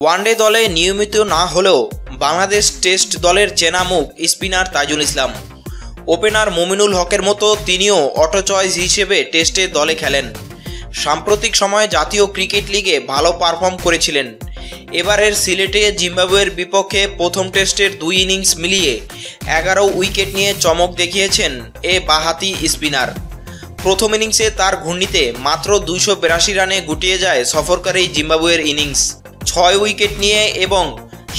One day দলে নিয়মিত না হলেও বাংলাদেশ টেস্ট দলের চেনা মুখ স্পিনার তাজুল ইসলাম। ওপেনার মুমিনুল হকের মতো তিনিও অটো চয়েস হিসেবে টেস্টে দলে খেলেন। সাম্প্রতিক সময়ে জাতীয় ক্রিকেট লিগে ভালো পারফর্ম করেছিলেন। এবারের সিলেটে জিম্বাবুয়ের বিপক্ষে প্রথম টেস্টের দুই ইনিংস মিলিয়ে এগারো উইকেট নিয়ে চমক দেখিয়েছেন এ বাহাতি স্পিনার। প্রথম ইনিংসে তার ঘূর্ণিতে মাত্র দুইশো বিরাশি রানে গুটিয়ে যায় সফরকারী জিম্বাবুয়ের ইনিংস। ছয় উইকেট নিয়ে এবং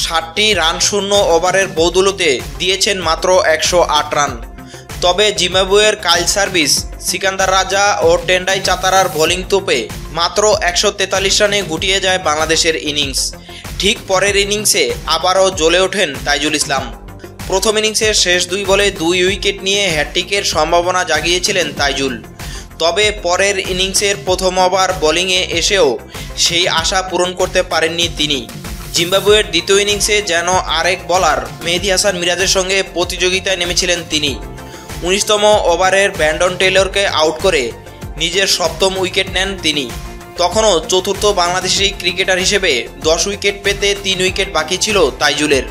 ষাটটি রান শূন্য ওভারের বৌদুলতে দিয়েছেন মাত্র একশো আট রান। তবে জিম্বাবুয়ের কাইল সার্ভিস, সিকান্দার রাজা ও টেন্ডাই চাতারার বোলিং তোপে মাত্র একশো তেতাল্লিশ রানে গুটিয়ে যায় বাংলাদেশের ইনিংস। ঠিক পরের ইনিংসে আবারও জ্বলে ওঠেন তাইজুল ইসলাম। প্রথম ইনিংসের শেষ দুই বলে দুই উইকেট নিয়ে হ্যাট্রিকের সম্ভাবনা জাগিয়েছিলেন তাইজুল। তবে পরের ইনিংসের প্রথম ওভার বোলিংয়ে এসেও সেই আশা পূরণ করতে পারেননি তিনি। জিম্বাবুয়ের দ্বিতীয় ইনিংসে যেন আরেক বলার মেহেদি হাসান মিরাজের সঙ্গে প্রতিযোগিতায় নেমেছিলেন তিনি। উনিশতম ওভারের ব্যান্ডন টেলরকে আউট করে নিজের সপ্তম উইকেট নেন তিনি। তখনও চতুর্থ বাংলাদেশি ক্রিকেটার হিসেবে দশ উইকেট পেতে তিন উইকেট বাকি ছিল তাইজুলের।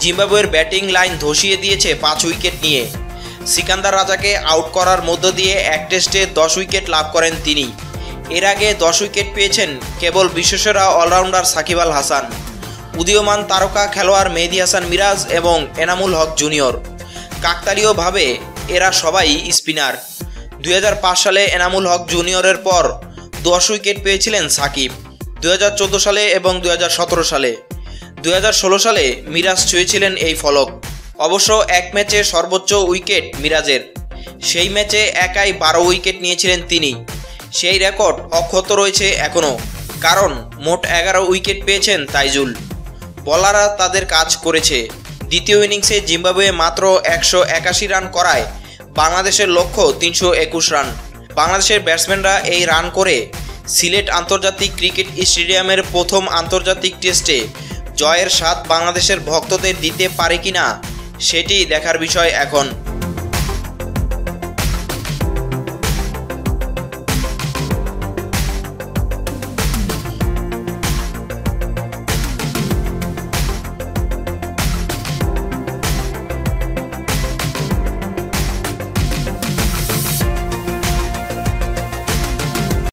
জিম্বাবুয়ের ব্যাটিং লাইন ধসিয়ে দিয়েছে পাঁচ উইকেট নিয়ে। সিকান্দার রাজাকে আউট করার মধ্য দিয়ে এক টেস্টে দশ উইকেট লাভ করেন তিনি। এর আগে দশ উইকেট পেয়েছেন কেবল বিশ্বসেরা অলরাউন্ডার সাকিব আল হাসান, উদীয়মান তারকা খেলোয়াড় মেহেদি হাসান মিরাজ এবং এনামুল হক জুনিয়র। কাকতালীয়ভাবে এরা সবাই স্পিনার। দুই হাজার পাঁচ সালে এনামুল হক জুনিয়রের পর দশ উইকেট পেয়েছিলেন সাকিব দু হাজার চোদ্দ সালে এবং দু হাজার সতেরো সালে। দু হাজার ষোলো সালে মিরাজ ছুঁয়েছিলেন এই ফলক। অবশ্য এক ম্যাচে সর্বোচ্চ উইকেট মিরাজের। সেই ম্যাচে একাই বারো উইকেট নিয়েছিলেন তিনি। সেই রেকর্ড অক্ষত রয়েছে এখনও কারণ মোট এগারো উইকেট পেয়েছেন তাইজুল। বলাররা তাদের কাজ করেছে। দ্বিতীয় ইনিংসে জিম্বাবুয়ে মাত্র একশো একাশি রান করায়। বাংলাদেশের লক্ষ্য তিনশো একুশ রান। বাংলাদেশের ব্যাটসম্যানরা এই রান করে সিলেট আন্তর্জাতিক ক্রিকেট স্টেডিয়ামের প্রথম আন্তর্জাতিক টেস্টে জয়ের স্বাদ বাংলাদেশের ভক্তদের দিতে পারে কিনা সেটি দেখার বিষয় এখন।